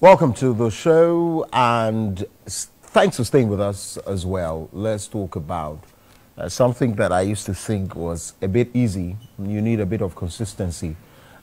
Welcome to the show, and thanks for staying with us as well. Let's talk about uh, something that I used to think was a bit easy. You need a bit of consistency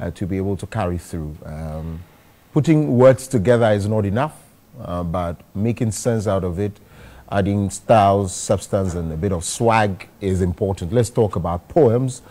uh, to be able to carry through. Um, putting words together is not enough, uh, but making sense out of it, adding styles, substance, and a bit of swag is important. Let's talk about poems.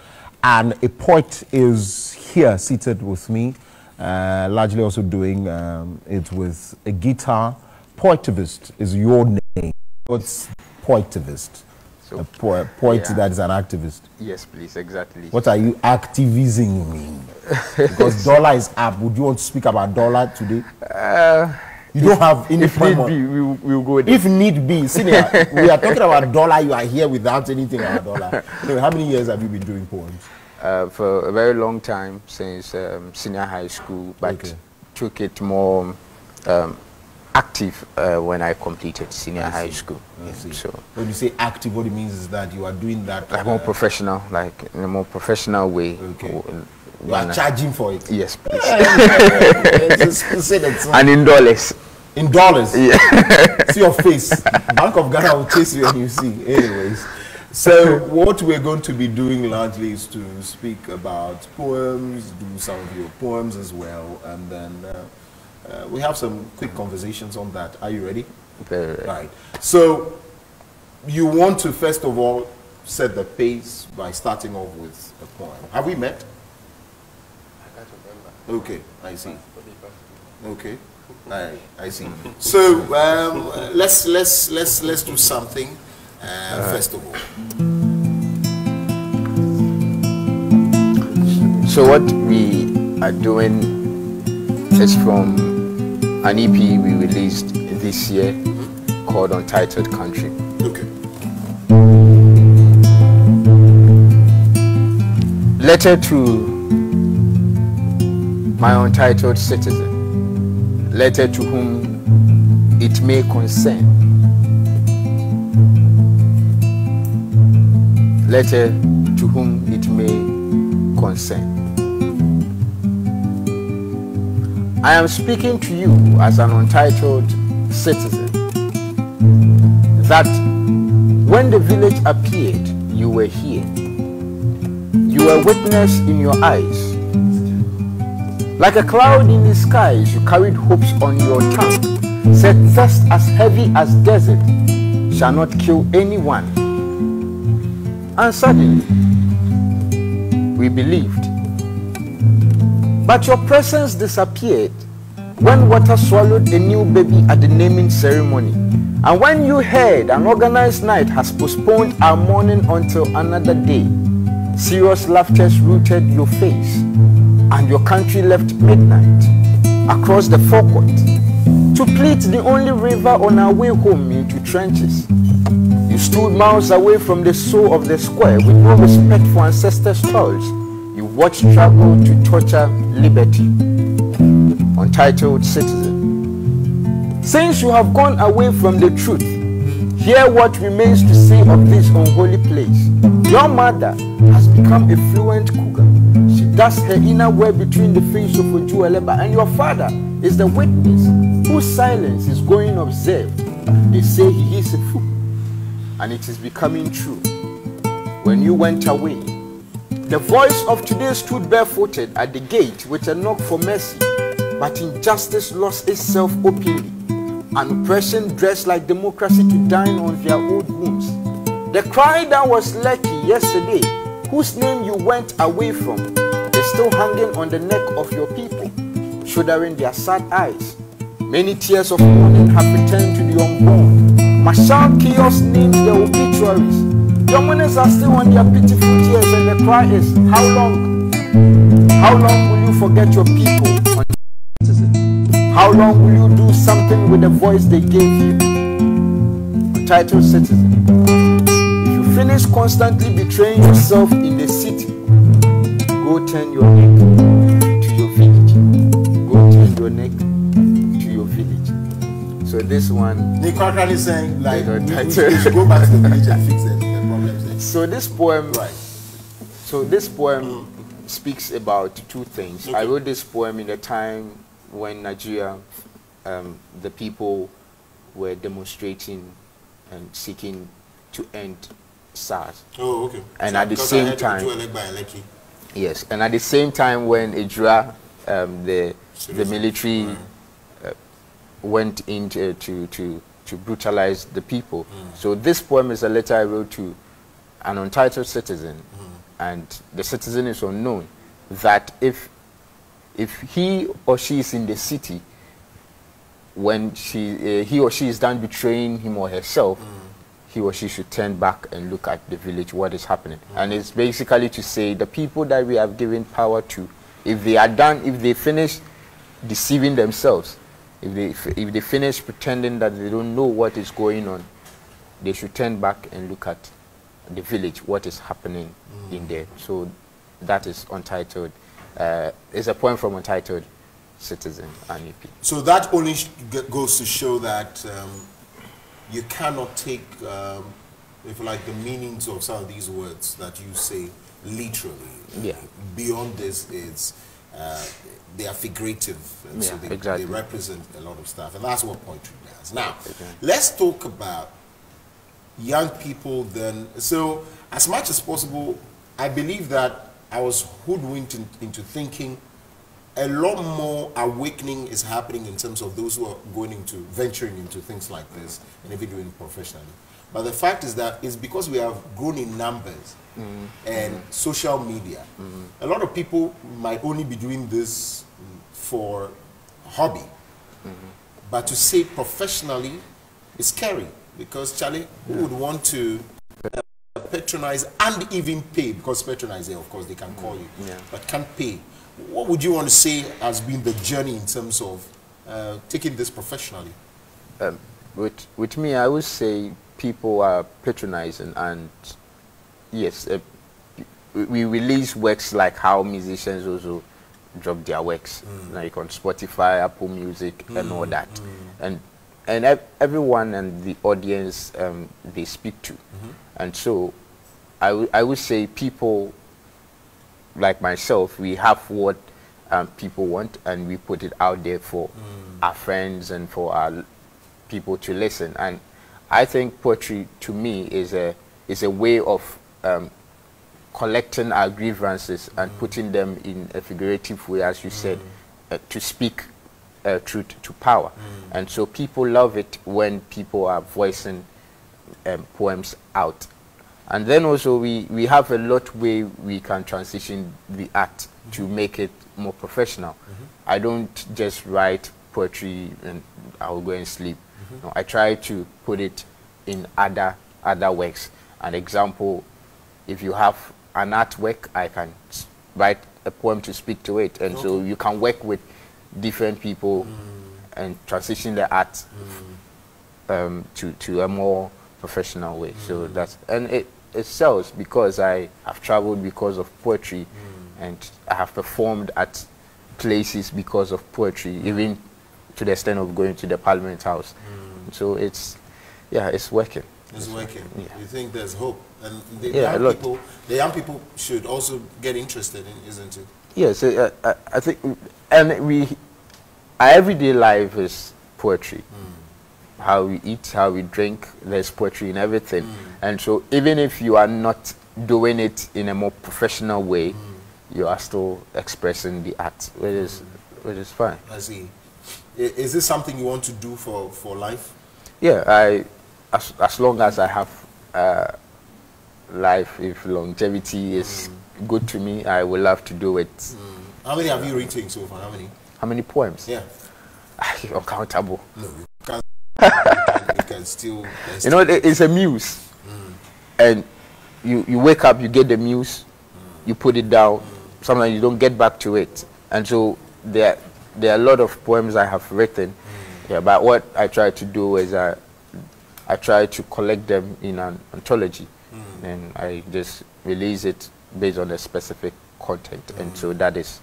And a poet is here seated with me, uh, largely also doing um, it with a guitar. Poetivist is your name. What's poetivist? So- a po- poet Yeah. that is an activist. Yes, please, exactly. What are you activism mean? because dollar is up. Would you want to speak about dollar today? Uh, You don't have any if need on- be, we will we'll go there. If need be, senior, we are talking about dollar. You are here without anything about dollar. Anyway, how many years have you been doing poems? Uh, for a very long time, since um, senior high school, but Okay. took it more um, active uh, when I completed senior I high school. I see. So, When you say active, what it means is that you are doing that. like more uh, professional, like in a more professional way. Okay. you are charging for it. Yes, please. Just say that so- and in dollars. in dollars. see your face. Bank of Ghana will chase you and you see. Anyways, so what we're going to be doing largely is to speak about poems, do some of your poems as well, and then uh, uh, we have some quick conversations on that. Are you ready? Very right. Right. So you want to first of all set the pace by starting off with a poem. Have we met? I can't remember. Okay, I see. Okay, I, I see. So um, let's let's let's let's do something uh, all. So what we are doing is from an EP we released this year called Untitled Country. Okay. Letter to my untitled citizen. Letter to whom it may concern. Letter to whom it may concern. I am speaking to you as an untitled citizen that when the village appeared, you were here. You were witness in your eyes. Like a cloud in the skies, you carried hopes on your tongue. Said thirst as heavy as desert shall not kill anyone. And suddenly, we believed. But your presence disappeared when water swallowed a new baby at the naming ceremony. And when you heard an organized night has postponed our mourning until another day, serious laughters rooted your face, and your country left midnight across the forecourt to plead the only river on our way home into trenches. Stood miles away from the soul of the square with no respect for ancestors' toils. You watched struggle to torture liberty. Untitled citizen. Since you have gone away from the truth, hear what remains to say of this unholy place. Your mother has become a fluent cougar. She does her inner way between the face of Ojuelegba, and your father is the witness whose silence is going observed. They say he is a fool, and it is becoming true. When you went away, the voice of today stood barefooted at the gate with a knock for mercy, but injustice lost itself openly, and oppression dressed like democracy to dine on their old wounds. The cry that was lucky yesterday, whose name you went away from, is still hanging on the neck of your people, shouldering their sad eyes. Many tears of mourning have returned to the unborn. Marshal chaos names the obituaries. Your monies are still on their pitiful tears, and the cry is, How long? How long will you forget your people? How long will you do something with the voice they gave you? Title citizen. If you finish constantly betraying yourself in the city, go turn your neck to your village. Go turn your neck. So this one Cochrane is saying like They we, we, should- we it. should go back to the village and fix it, the problems. So this poem, Right. so this poem speaks about two things. I wrote this poem in a time when Nigeria um, the people were demonstrating and seeking to end SARS. Oh, okay. And So at the same time- Ojuelegba and Lekki. Yes, and at the same time when Ijra, um, the the military Right. Went into to, to to brutalize the people. So this poem is a letter I wrote to an untitled citizen, and the citizen is unknown. That if if he or she is in the city when she uh, he or she is done betraying him or herself, he or she should turn back and look at the village, what is happening. And it's basically to say the people that we have given power to, if they are done, if they finish deceiving themselves, if they, if they finish pretending that they don't know what is going on, they should turn back and look at the village, what is happening in there. So that is Untitled. Uh, it's a poem from Untitled Citizen and EP. So that only sh- goes to show that um, you cannot take, um, if like, the meanings of some of these words that you say literally. Yeah. Beyond this, it's uh, they are figurative, and so they, exactly. they represent a lot of stuff, and that's what poetry does. Now, Exactly. let's talk about young people. Then, so as much as possible, I believe that I was hoodwinked in, into thinking a lot more awakening is happening in terms of those who are going into venturing into things like this and even doing professionally. But the fact is that it's because we have grown in numbers and social media. A lot of people might only be doing this for hobby, but to say professionally is scary because Charlie, who would want to uh, patronize and even pay because patronize, eh, of course, they can call you, Yeah. but can't pay. What would you want to say has been the journey in terms of uh, taking this professionally? um, with with me, I would say people are patronizing, and yes, uh, we- release works like how musicians also drop their works, like on Spotify, Apple Music, and all that, and and ev- everyone and the audience um, they speak to, and so I would I would say people like myself, we have what um, people want, and we put it out there for our friends and for our people to listen. And I think poetry, to me, is a is a way of um, collecting our grievances and putting them in a figurative way, as you said, uh, to speak uh, truth to power. And so people love it when people are voicing um, poems out. And then also we, we have a lot way we can transition the art to make it more professional. I don't just write poetry and I'll go and sleep. No, I try to put it in other other works. An example, if you have an artwork, I can write a poem to speak to it, and so you can work with different people mm. and transition the art mm. um, to to a more professional way. So mm. that's and it it sells because I have traveled because of poetry, and I have performed at places because of poetry, even to the extent of going to the Parliament House. Mm. So it's yeah, it's working. It's working. Yeah. You think there's hope, and the Yeah, a young lot. people, the young people should also get interested in, isn't it? Yes, uh, I, I think, and we, our everyday life is poetry. Mm. How we eat, how we drink, there's poetry in everything. Mm. And so, even if you are not doing it in a more professional way, you are still expressing the art, which is, which is fine. I see. Is this something you want to do for, for life? Yeah, I, as, as long as I have uh, life, if longevity is mm. good to me, I will love to do it. Mm. How many have you written so far? How many? How many poems? Yeah. Uncountable. No, you can't. you, can, still. You know, it's a muse. Mm. And you, you wake up, you get the muse, you put it down. Sometimes you don't get back to it. And so there, there are a lot of poems I have written. Mm. Yeah, but what I try to do is I, I try to collect them in an anthology. Mm. And I just release it based on a specific content. And mm. so that is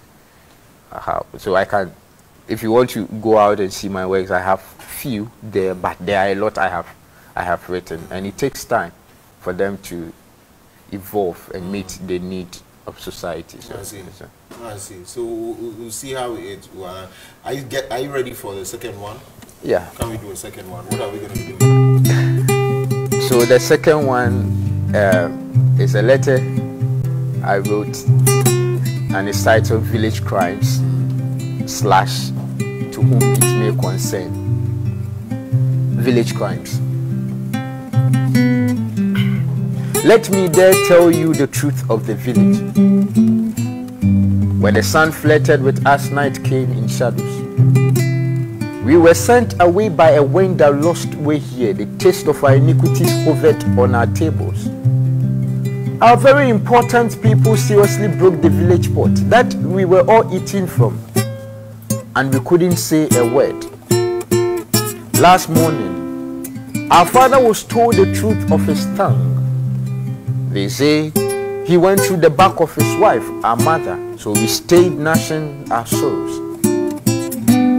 uh, how. So I can, if you want to go out and see my works, I have few there, but there are a lot I have, I have written, and it takes time for them to evolve and meet the need of society. So, I see. so- I see. So we'll, see how it. Uh, are you get? Are you ready for the second one? yeah. Can we do a second one? What are we going to be doing? So the second one uh, is a letter I wrote, and it's titled "Village Crimes" slash to whom it may concern. Village crimes. Let me there tell you the truth of the village. When the sun flirted with us, night came in shadows. We were sent away by a wind that lost way here. The taste of our iniquities hovered on our tables. Our very important people seriously broke the village pot that we were all eating from, and we couldn't say a word. Last morning, our father was told the truth of his tongue. They say he went through the back of his wife, our mother, so we stayed nursing our souls.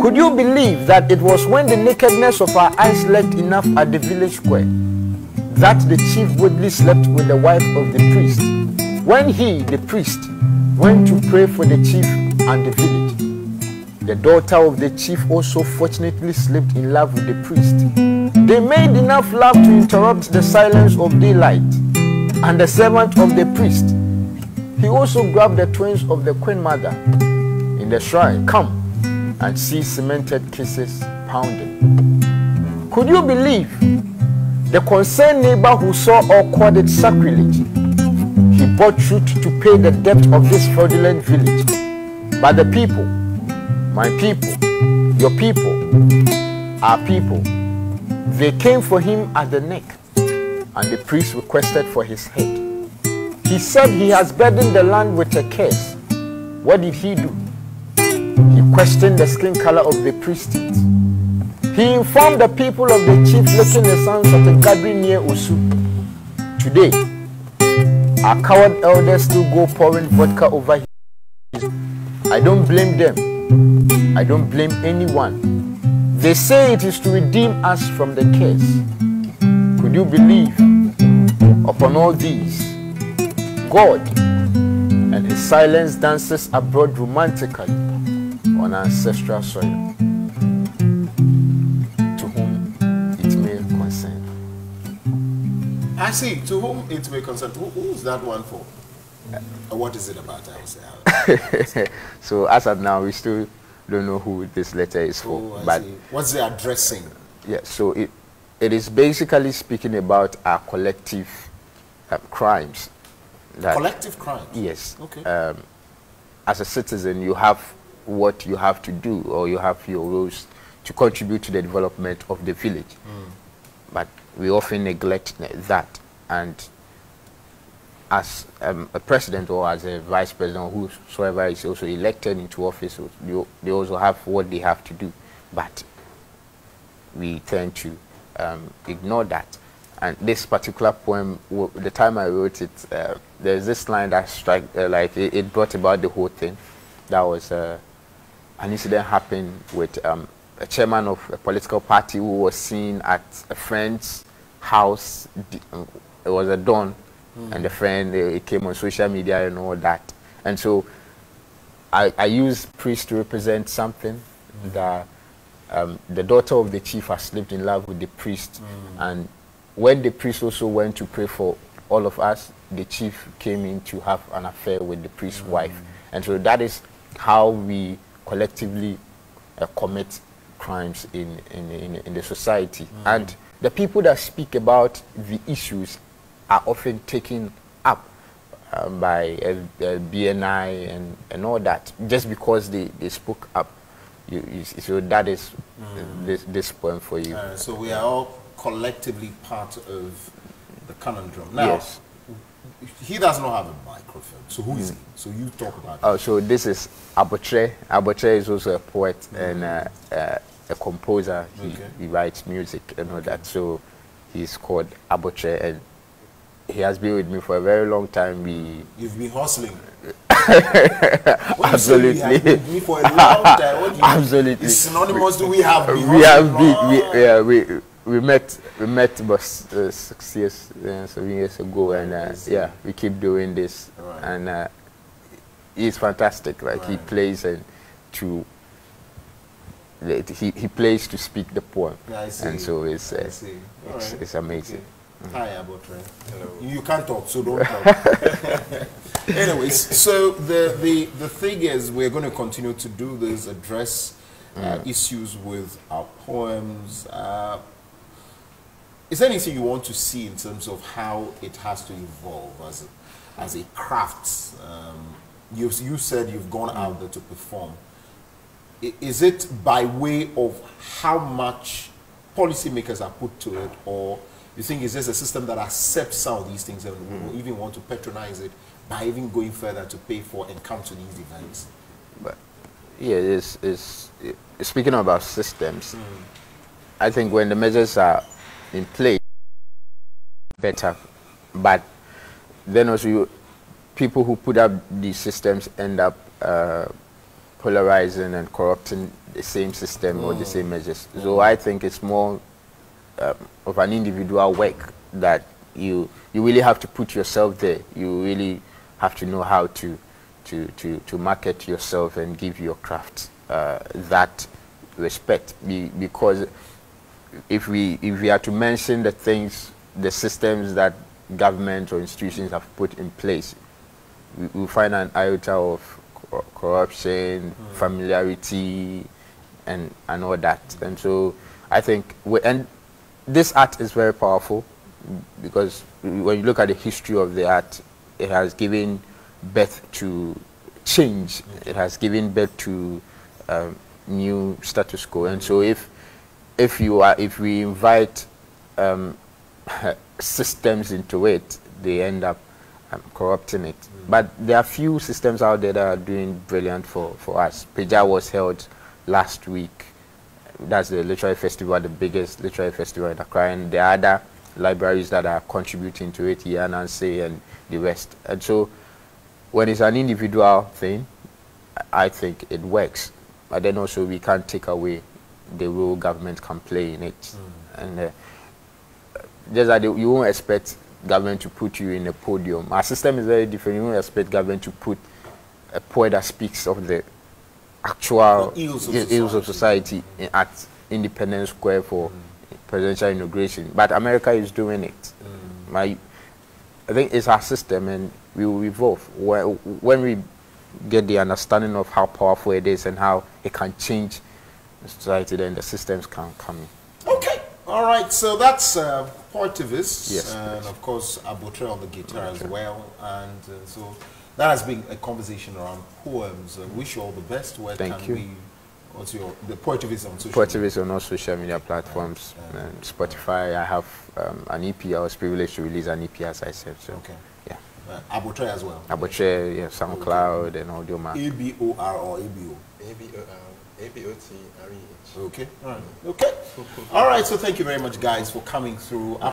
Could you believe that it was when the nakedness of our eyes left enough at the village square that the chief Woodley slept with the wife of the priest? When he, the priest, went to pray for the chief and the village, the daughter of the chief also fortunately slept in love with the priest. They made enough love to interrupt the silence of daylight, and the servant of the priest, he also grabbed the twins of the queen mother in the shrine. Come and see cemented kisses pounding. Could you believe the concerned neighbor who saw or called it sacrilege? He bought truth to pay the debt of this fraudulent village. But the people, my people, your people, our people, they came for him at the neck, and the priest requested for his head. He said he has burdened the land with a curse. What did he do? He questioned the skin color of the priest. He informed the people of the chief licking the sons of the gathering near Osu. Today, our coward elders still go pouring vodka over his. I don't blame them. I don't blame anyone. They say it is to redeem us from the curse. You believe upon all these? God and his silence dances abroad romantically on ancestral soil. To whom it may concern. I see. To whom it may concern. Who, who's that one for? Uh, what is it about? I. So as of now, we still don't know who this letter is for. Oh, but see. What's the addressing? yeah, so it it is basically speaking about our collective uh, crimes. Collective crimes. Yes. Okay. Um, as a citizen, you have what you have to do, or you have your roles to contribute to the development of the village. But we often neglect that. And as um, a president or as a vice president, whosoever is also elected into office, they also have what they have to do. But we tend to um, ignore that. And this particular poem, w- the time I wrote it, uh, there's this line that struck, uh, like it, it brought about the whole thing. That was uh, an incident happened with um, a chairman of a political party who was seen at a friend's house. It was a dawn, and the friend uh, it came on social media and all that. And so I, I use priest to represent something that um, the daughter of the chief has slept in love with the priest. And when the priest also went to pray for all of us, the chief came in to have an affair with the priest's wife. And so that is how we collectively uh, commit crimes in, in, in, in the society. And the people that speak about the issues are often taken up um, by uh, uh, BNI and, and all that, just because they, they spoke up. You, you, so that is uh, this, this poem for you. Uh, so we are all collectively part of the conundrum. Now, Yes. he does not have a microphone. So who is he? So you talk about Oh, so this is Abotre. Abotre is also a poet and uh, uh, a composer. He, Okay. he writes music and all that. So he's called Abotre and he has been with me for a very long time. We You've been hustling. When you say we have Absolutely. been with me for a long time. What do you Absolutely. Is synonymous to we have been we have been, we, yeah, we we met we met about uh, six years uh, seven years ago and uh, yeah we keep doing this Right. and uh, he's fantastic. Like he plays and to he, he plays to speak the poem, Yeah, I see. and so it's I uh, see. it's, Alright. it's amazing. Okay. Hi, Abotre. Hello. You can't talk, so don't talk. Anyways, so the, the, the thing is, we're going to continue to do this, address uh, issues with our poems. Uh, is there anything you want to see in terms of how it has to evolve as a, as a craft? Um, you, you said you've gone out there to perform. I- Is it by way of how much policymakers are put to it, or you think is this a system that accepts some of these things and will even want to patronize it by even going further to pay for and come to these events? But yeah, it's, it's, it, speaking about systems, I think when the measures are in place, better. But then also, you, people who put up these systems end up uh, polarizing and corrupting the same system or the same measures. So I think it's more um, of an individual work that you you really have to put yourself there. You really have to know how to to to, to market yourself and give your craft uh, that respect. Be, because if we if we are to mention the things, the systems that government or institutions have put in place, we we find an iota of co- corruption, familiarity, and and all that. And so I think we, and this art is very powerful because when you look at the history of the art, it has given birth to change. It has given birth to um, new status quo. And so if if you are if we invite um, systems into it, they end up um, corrupting it. But there are few systems out there that are doing brilliant for, for us. Pa Gya was held last week. That's the literary festival, the biggest literary festival in Accra. And are other libraries that are contributing to it, Yananse and say and the rest. And so when it's an individual thing, I think it works. But then also we can't take away the role government can play in it. And uh, just that you won't expect government to put you in a podium. Our system is very different. You won't expect government to put a poet that speaks of the actual ills of i- ills of society in- at Independence Square for presidential inauguration. But America is doing it. My, I think it's our system, and we will evolve when, when we get the understanding of how powerful it is and how it can change the society. Then the systems can come in. Okay. All right. So that's uh, Poetivist. Yes, And of course, Abotre on the guitar as well. And uh, so that has been a conversation around poems. Uh, wish you all the best. Where Thank can you. we? What's your the Poetivist on social? Portive is on all social media platforms, and Spotify. I have um, an EP. I was privileged to release an EP, as I said. So, Okay. yeah. Uh, Abotre as well. Abotre, yeah, SoundCloud, and Audiomack. A B O R or A B O. A-B-O-T-R-E-H. Okay. All right. Okay. All right. So thank you very much, guys, for coming through.